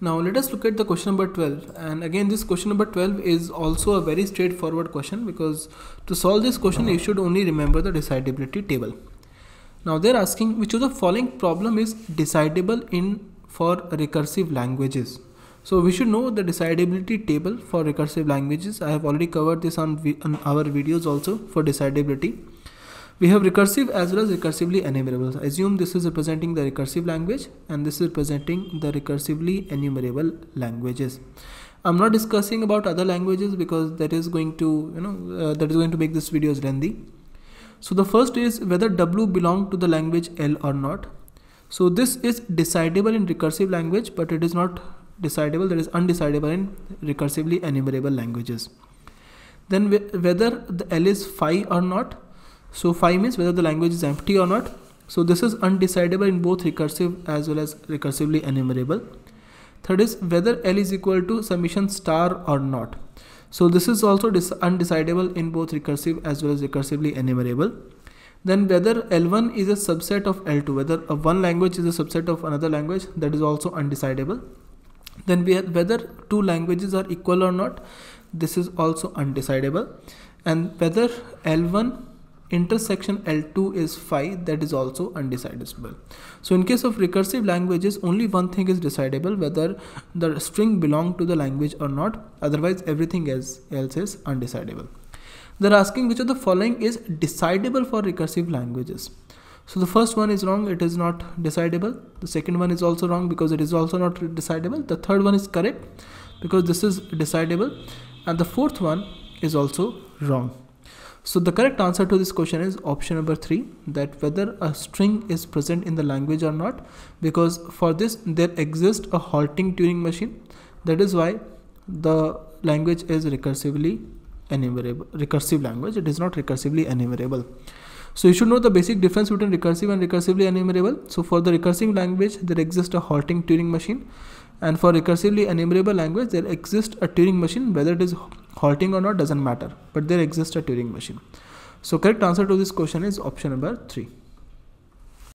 Now let us look at the question number 12 and again this question number 12 is also a very straightforward question because to solve this question you should only remember the decidability table. Now they're asking which of the following problem is decidable in for recursive languages. So we should know the decidability table for recursive languages. I have already covered this on, on our videos also for decidability. We have recursive as well as recursively enumerable. Assume this is representing the recursive language and this is representing the recursively enumerable languages. I'm not discussing about other languages because that is going to, you know, uh, that is going to make this videos lengthy. So the first is whether W belong to the language L or not. So this is decidable in recursive language, but it is not decidable, that is undecidable in recursively enumerable languages. Then whether the L is phi or not, so phi means whether the language is empty or not. So this is undecidable in both recursive as well as recursively enumerable. Third is whether L is equal to summation star or not. So this is also undecidable in both recursive as well as recursively enumerable. Then whether L1 is a subset of L2, whether a one language is a subset of another language, that is also undecidable. Then whether two languages are equal or not, this is also undecidable. And whether L1 intersection L2 is phi that is also undecidable. So in case of recursive languages only one thing is decidable whether the string belong to the language or not otherwise everything else, else is undecidable. They're asking which of the following is decidable for recursive languages. So the first one is wrong, it is not decidable. The second one is also wrong because it is also not decidable. The third one is correct because this is decidable. And the fourth one is also wrong. So the correct answer to this question is option number three that whether a string is present in the language or not because for this there exists a halting Turing machine. That is why the language is recursively enumerable recursive language. It is not recursively enumerable. So you should know the basic difference between recursive and recursively enumerable. So for the recursive language there exists a halting Turing machine. And for recursively enumerable language there exists a Turing machine whether it is halting or not doesn't matter but there exists a Turing machine. So correct answer to this question is option number 3